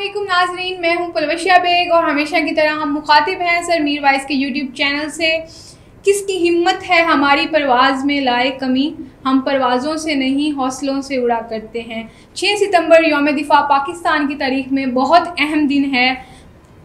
असलम नाजरीन मैं हूँ पुलवशिया बेग और हमेशा की तरह हम मुखातिब हैं सर मीर वाइस के यूट्यूब चैनल से। किसकी हिम्मत है हमारी परवाज़ में लाए कमी? हम परवाज़ों से नहीं, हौसलों से उड़ा करते हैं। 6 सितंबर, योम दिफा, पाकिस्तान की तारीख में बहुत अहम दिन है।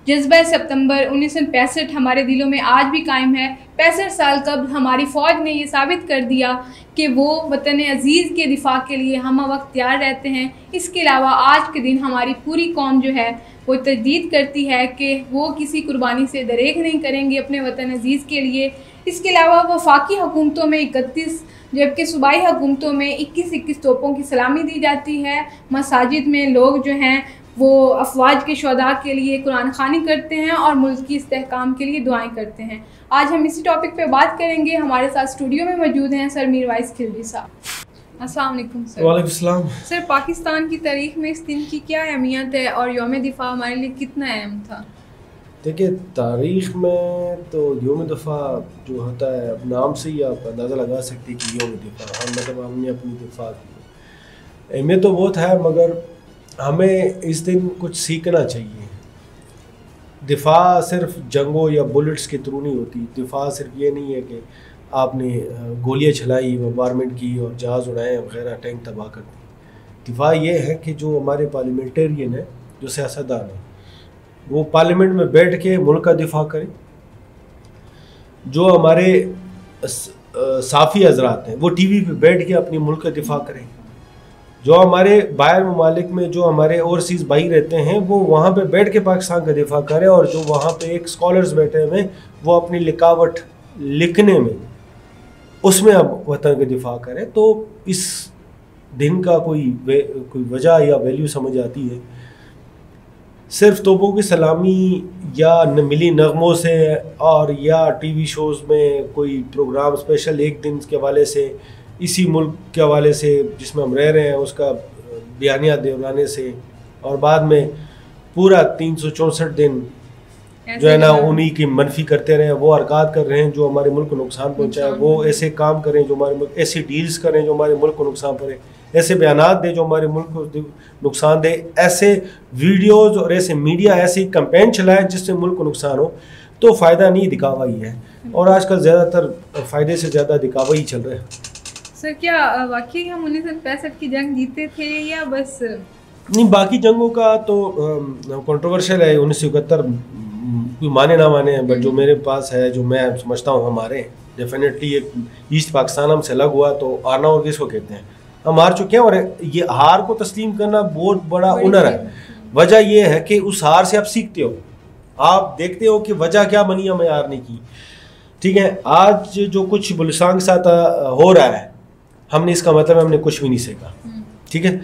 जज्बा सितंबर उन्नीस सौ पैंसठ हमारे दिलों में आज भी कायम है। पैंसठ साल कब हमारी फ़ौज ने ये साबित कर दिया कि वो वतन अज़ीज़ के दिफा के लिए हम वक्त तैयार रहते हैं। इसके अलावा आज के दिन हमारी पूरी कौम जो है, वो तजदीद करती है कि वो किसी कुर्बानी से दरेख नहीं करेंगे अपने वतन अज़ीज़ के लिए। इसके अलावा वफाकी हुकूमतों में इकतीस, जबकि सूबाई हुकूमतों में इक्कीस इक्कीस तोपों की सलामी दी जाती है। मसाजिद में लोग जो हैं वो अफवाज के शहदा के लिए कुरान खानी करते हैं और मुल्क की इसकाम के लिए दुआएँ करते हैं। आज हम इसी टॉपिक पे बात करेंगे। हमारे साथ स्टूडियो में मौजूद हैं सर मीर वाइस खिलजी साहब। अस्सलाम सर। सर पाकिस्तान की तारीख में इस दिन की क्या अहमियत है और योम दिफा हमारे लिए कितना अहम था? देखिए तारीख़ में तो योम दफ़ा जो होता है अब नाम से ही आप अंदाज़ा लगा सकते हैं कि योम दिफा हम मतलब हमने अपनी दिफा की अहमियत तो बहुत है मगर हमें इस दिन कुछ सीखना चाहिए। दिफा सिर्फ़ जंगों या बुलेट्स के थ्रू नहीं होती। दिफा सिर्फ़ ये नहीं है कि आपने गोलियाँ चलाई बम्बारमेंट की और जहाज़ उड़ाए वगैरह टैंक तबाह कर दी। दिफा ये है कि जो हमारे पार्लियामेंटेरियन है, जो सियासतदान है, वो पार्लियामेंट में बैठ के मुल्क का दिफा करें। जो हमारे साफ़ी हजरात हैं, वो टीवी पे बैठ के अपनी मुल्क का दिफा करें। जो हमारे बाहर ममालिक में जो हमारे ओवरसीज़ भाई रहते हैं, वो वहाँ पे बैठ के पाकिस्तान का दिफा करें और जो वहाँ पे एक स्कॉलर्स बैठे हुए वो अपनी लिखावट लिखने में, उसमें अब वतन का दिफा करें। तो इस दिन का कोई कोई वजह या वैल्यू समझ आती है। सिर्फ़ तोपों की सलामी या न मिली नगमों से और या टीवी शोज़ में कोई प्रोग्राम स्पेशल एक दिन के हवाले से इसी मुल्क के हवाले से जिसमें हम रह रहे हैं उसका बयानिया देवलाने से और बाद में पूरा तीन सौ चौंसठ दिन जो है ना उन्हीं की मनफी करते रहे वो हरकत कर रहे हैं जो हमारे मुल्क को नुकसान पहुँचाए वो ऐसे काम करें जो हमारे मुल्क ऐसी डील्स करें जो हमारे मुल्क को नुकसान पड़े ऐसे बयान दें जो हमारे मुल्क को नुकसान दे ऐसे वीडियोज़ और ऐसे मीडिया ऐसी कंपेन चलाए जिससे मुल्क को नुकसान हो तो फ़ायदा नहीं दिखावा ही है। और आजकल ज़्यादातर फ़ायदे से ज़्यादा दिखावा ही चल रहा है। सर क्या वाकई हम उन्नीस सौ पैंसठ की जंग जीते थे या बस नहीं बाकी जंगों का तो कंट्रोवर्शियल है उन्नीस सौ इकहत्तर कोई माने ना माने बट जो। मेरे पास है जो मैं समझता हूँ हमारे डेफिनेटली एक ईस्ट पाकिस्तान हमसे अलग हुआ तो आना और किसको कहते हैं। हम हार चुके हैं और ये हार को तस्लीम करना बहुत बड़ा हुनर है। वजह यह है कि उस हार से आप सीखते हो। आप देखते हो कि वजह क्या बनी हमें हारने की। ठीक है आज जो कुछ बुलिस्तान के साथ हो रहा है हमने इसका मतलब हमने कुछ भी नहीं सीखा। ठीक है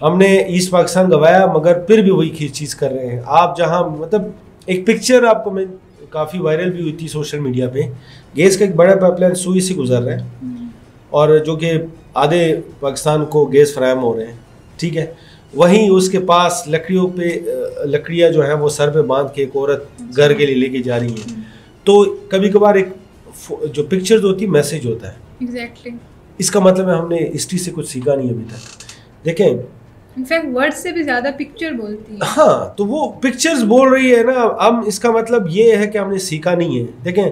हमने ईस्ट पाकिस्तान गवाया, मगर फिर भी वही चीज़ कर रहे हैं आप जहाँ मतलब एक पिक्चर आपको मैं, काफ़ी वायरल भी हुई थी सोशल मीडिया पे गैस का एक बड़ा पाइपलाइन सुई से गुजर रहा है। और जो कि आधे पाकिस्तान को गैस फ्राहम हो रहे हैं ठीक है वहीं उसके पास लकड़ियों पे लकड़ियाँ जो हैं, वो सर पे बाँध के एक औरत घर के लिए लेके जा रही हैं। तो कभी कभार एक जो पिक्चर्स होती मैसेज होता है exactly. इसका मतलब है हमने हिस्ट्री से कुछ सीखा नहीं अभी तक। देखें। इनफैक्ट वर्ड से भी ज़्यादा पिक्चर बोलती है। हाँ तो वो पिक्चर्स बोल रही है ना। हम इसका मतलब ये है कि हमने सीखा नहीं है। देखें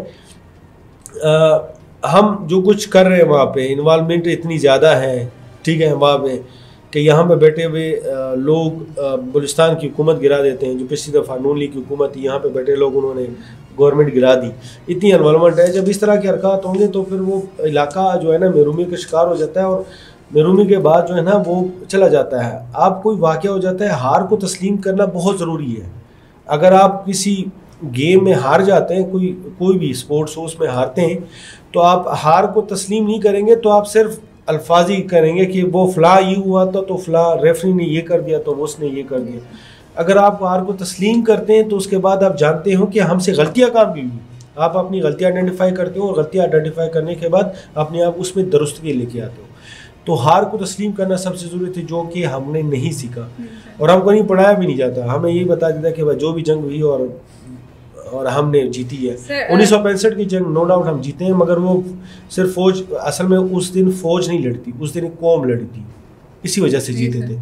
आ, हम जो कुछ कर रहे हैं वहाँ पे इन्वॉल्वमेंट इतनी ज़्यादा है ठीक है वहाँ पे कि यहाँ पे बैठे हुए लोग बलुस्तान की हुकूमत गिरा देते हैं जो पिछली दफ़ा नून लीग की हुकूमत थी यहाँ पे बैठे लोग उन्होंने गवर्नमेंट गिरा दी। इतनी इन्वॉलमेंट है। जब इस तरह के हरकत होंगे तो फिर वो इलाका जो है ना महरूमी का शिकार हो जाता है और महरूमी के बाद जो है ना, वो चला जाता है। आप कोई वाक़ हो जाता है, हार को तस्लीम करना बहुत ज़रूरी है। अगर आप किसी गेम में हार जाते हैं, कोई कोई भी स्पोर्ट्स हो उसमें हारते हैं तो आप हार को तस्लीम नहीं करेंगे तो आप सिर्फ़ अल्फाजी करेंगे कि वो फ़ला ये हुआ था तो फ़ला रेफरी ने ये कर दिया तो उसने ये कर दिया। अगर आप हार को तस्लीम करते हैं तो उसके बाद आप जानते हो कि हमसे गलतियाँ काम भी हुई आप अपनी गलतियाँ आइडेंटिफाई करते हो और गलतियाँ आइडेंटिफाई करने के बाद अपने आप उसमें दुरुस्तगी लेके आते हो। तो हार को तस्लीम करना सबसे ज़रूरी थी जो कि हमने नहीं सीखा। और हमको नहीं पढ़ाया भी नहीं जाता। हमें यही बता देता कि भाई जो भी जंग हुई और और हमने जीती है। उन्नीस सौ पैंसठ की जंग नो डाउट हम जीते हैं मगर वो सिर्फ़ फौज असल में उस दिन फौज नहीं लड़ती उस दिन कौम लड़ती। इसी वजह से जीते थे।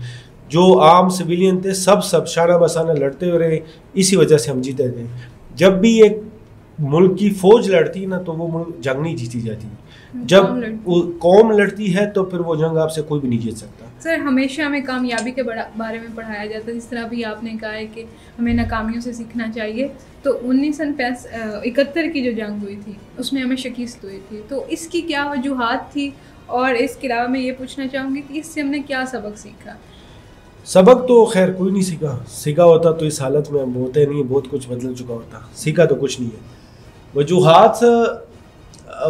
जो आम सिविलियन थे सब सब शाना बसाना लड़ते हुए रहे इसी वजह से हम जीते थे जब भी एक मुल्क की फौज लड़ती ना तो वो मुल्क जंग नहीं जीती जाती। जब कौम लड़ती। है। तो फिर वो जंग आपसे कोई भी नहीं जीत सकता। सर हमेशा हमें कामयाबी के बारे में पढ़ाया जाता है। जिस तरह भी आपने कहा है कि हमें नाकामियों से सीखना चाहिए तो उन्नीस सन इकहत्तर की जो जंग हुई थी उसमें हमें शिकस्त हुई थी। तो इसकी क्या वजूहत थी? और इसके अलावा मैं ये पूछना चाहूँगी कि इससे हमने क्या सबक सीखा? सबक तो खैर कोई नहीं सीखा। सीखा होता तो इस हालत में होते नहीं बहुत कुछ बदल चुका होता। सीखा तो कुछ नहीं है। वजूहत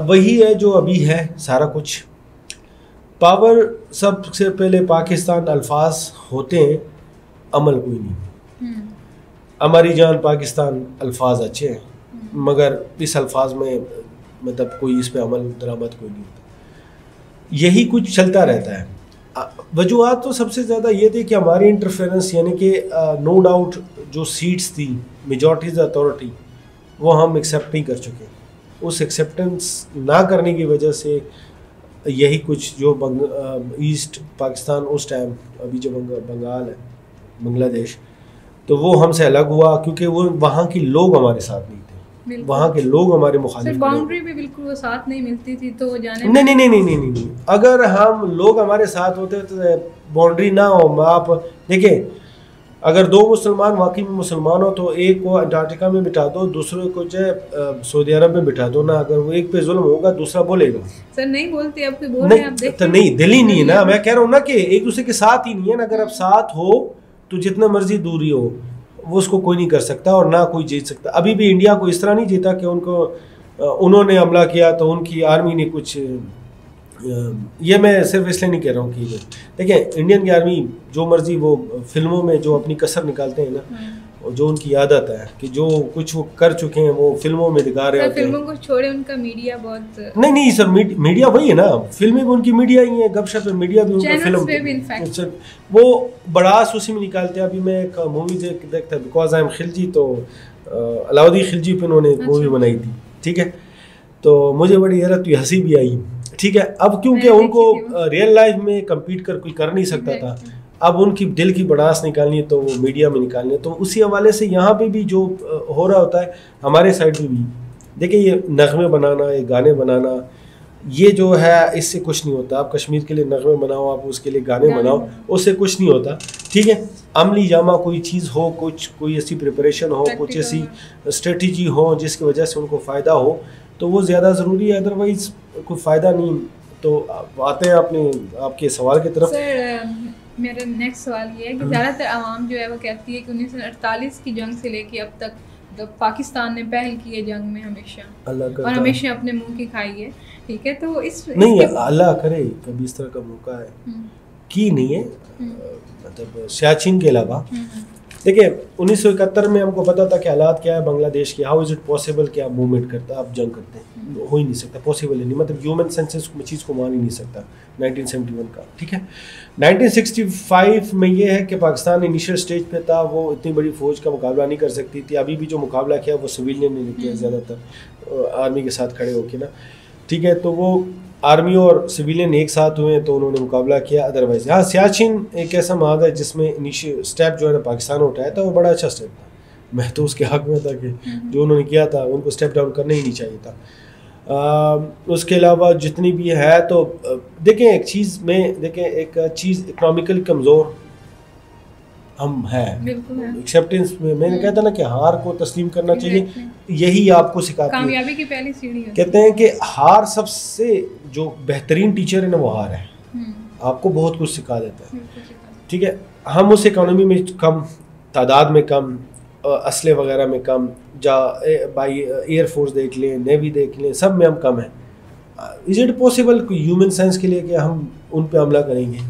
वही है जो अभी है सारा कुछ। पावर सबसे पहले पाकिस्तान अल्फाज होते हैं अमल कोई नहीं। हम्म, हमारी जान पाकिस्तान अल्फाज अच्छे हैं मगर इस अल्फाज में मतलब कोई इस पे अमल दरामद कोई नहीं होता। यही कुछ चलता रहता है। वजूहत तो सबसे ज़्यादा ये थी कि हमारी इंटरफेरेंस यानी कि नो डाउट जो सीट्स थी मेजॉरिटीज अथॉरिटी वो हम एक्सेप्ट नहीं कर चुके। उस एक्सेप्टेंस ना करने की वजह से यही कुछ जो बंग, ईस्ट पाकिस्तान उस टाइम अभी जो बंग, बंगाल है बांग्लादेश तो वो हमसे अलग हुआ क्योंकि वो वहाँ के लोग हमारे साथ नहीं वहाँ के लोग हमारे मुखालिफ बाउंड्री भी बिल्कुल साथ नहीं मिलती थी तो जाने नहीं नहीं नहीं नहीं नहीं नहीं नहीं। अगर हम लोग हमारे साथ होते तो बाउंड्री ना हो आप देखिए अगर दो मुसलमान वाकई में मुसलमान हो तो एक को अंटार्कटिका में बिठा दो दूसरे को जो सऊदी अरब में बिठा दो ना। अगर वो एक पे जुल्म होगा दूसरा बोलेगा। सर नहीं बोलते कोई बोल रहे हैं आप नहीं तो नहीं दिल ही नहीं है ना। मैं कह रहा हूँ ना कि एक दूसरे के साथ ही नहीं है ना। अगर आप साथ हो तो जितना मर्ज़ी दूरी हो। वो उसको कोई नहीं कर सकता और ना कोई जीत सकता। अभी भी इंडिया को इस तरह नहीं जीता कि उनको उन्होंने हमला किया तो उनकी आर्मी ने कुछ ये मैं सिर्फ़ इसलिए नहीं कह रहा हूँ कि देखिए इंडियन की आर्मी जो मर्ज़ी वो फ़िल्मों में जो अपनी कसर निकालते हैं ना हम्म। और जो उनकी आदत है कि जो कुछ वो कर चुके हैं वो फ़िल्मों में दिखा रहे होते हैं फ़िल्मों को छोड़े उनका मीडिया बहुत नहीं नहीं सर मीड, मीडिया वही है ना फ़िल्में भी उनकी मीडिया ही है गपशप है मीडिया भी उनका फ़िल्म। सर, वो बड़ास उसी में निकालते हैं अभी मैं एक मूवी देख देखता बिकॉज़ आई एम खिलजी तो अलाउद्दीन खिलजी पे उन्होंने एक अच्छा। मूवी बनाई थी ठीक है तो मुझे बड़ी हैरत हुई हँसी भी आई। ठीक है अब क्योंकि उनको। रियल लाइफ में कम्पीट कर कोई कर नहीं सकता था अब उनकी दिल की बड़ास निकालनी है तो वो मीडिया में निकालनी है। तो उसी हवाले से यहाँ पे भी जो हो रहा होता है हमारे साइड पे भी। देखिए ये नगमे बनाना ये गाने बनाना ये जो है इससे कुछ नहीं होता। आप कश्मीर के लिए नगमे बनाओ आप उसके लिए गाने बनाओ। उससे कुछ नहीं होता। ठीक है अमली जामा कोई चीज़ हो कुछ कोई ऐसी प्रिपरेशन हो कुछ ऐसी स्ट्रेटजी हो जिसकी वजह से उनको फ़ायदा हो तो वो ज़्यादा ज़रूरी है अदरवाइज़ कोई फ़ायदा नहीं। तो आते हैं अपने आपके सवाल की तरफ़। सर मेरा नेक्स्ट सवाल ये है कि ज़्यादातर आवाम जो है वो कहती है कि उन्नीस सौ अड़तालीस की जंग से लेके अब तक जब पाकिस्तान ने पहल की है जंग में हमेशा। अल्लाह और हमेशा अपने मुँह की खाई है ठीक है? तो इस नहीं अल्लाह करे कभी इस तरह का मौका है। हम्म, की नहीं है। हम्म, मतलब सियाचिन के अलावा हम्म, देखिए उन्नीस सौ इकहत्तर में हमको पता था कि हालात क्या है बांग्लादेश की हाउ इज़ इट पॉसिबल कि आप मूवमेंट करते आप जंग करते हैं? हो ही नहीं सकता पॉसिबल ही नहीं। मतलब ह्यूमन सेंसेस चीज़ को मान ही नहीं सकता 1971 का ठीक है? 1965 में ये है कि पाकिस्तान इनिशियल स्टेज पे था वो इतनी बड़ी फौज का मुकाबला नहीं कर सकती थी। अभी भी जो मुकाबला किया वो सिविलियन ने किया हम्म। ज़्यादातर आर्मी के साथ खड़े होके ना ठीक है? तो वो आर्मी और सिविलियन एक साथ हुए तो उन्होंने मुकाबला किया अदरवाइज़ हाँ सियाचिन एक ऐसा माह है जिसमें इनिशियल स्टेप जो है ना पाकिस्तान ने उठाया था वो बड़ा अच्छा स्टेप था मैं तो उसके हक में था कि हम्म। जो उन्होंने किया था उनको स्टेप डाउन करना ही नहीं चाहिए था आ, उसके अलावा जितनी भी है तो देखें एक चीज़ में देखें एक चीज़ इकनॉमिकली कमज़ोर हम हैं। एक्सेप्टेंस में मैंने। कहता ना कि हार को तस्लीम करना चाहिए यही आपको सिखाती है। कामयाबी की पहली सीढ़ी है। कहते हैं कि हार सबसे जो बेहतरीन टीचर है ना वो हार है। हम्म, आपको बहुत कुछ सिखा देता है। ठीक है? हम उस इकोनॉमी में कम तादाद में कम असले वगैरह में कम जा बाई एयरफोर्स देख लें नेवी देख लें सब में हम कम हैं। Is it possible human science के लिए कि हम उन पर हमला करेंगे?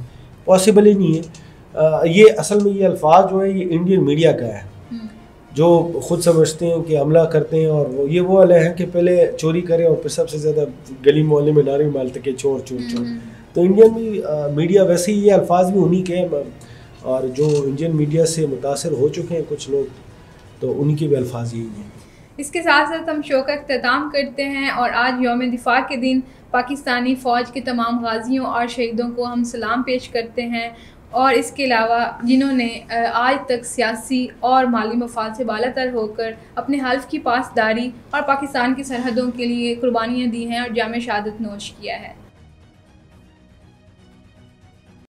पॉसिबल ही नहीं है। ये असल में ये अल्फाज जो है ये इंडियन मीडिया का है। हम्म, जो खुद समझते हैं कि हमला करते हैं और वो ये वो वाले हैं कि पहले चोरी करें और फिर सबसे ज़्यादा गली मोहल्ले में नारे मारते कि चोर चोर चोर। हम्म, तो इंडियन भी मीडिया वैसे ही ये अल्फाज भी उन्हीं के हैं और जो इंडियन मीडिया से मुतासर हो चुके हैं कुछ लोग तो उन्हीं के भी अल्फाज यही हैं। इसके साथ साथ हम शो का अख्ताम करते हैं और आज योम दिफा के दिन पाकिस्तानी फ़ौज के तमाम गाजियों और शहीदों को हम सलाम पेश करते हैं। और इसके अलावा जिन्होंने आज तक सियासी और माली मफाद से बालातर होकर अपने हल्फ की पासदारी और पाकिस्तान की सरहदों के लिए कुर्बानियाँ दी हैं और जाम शहादत नोश किया है।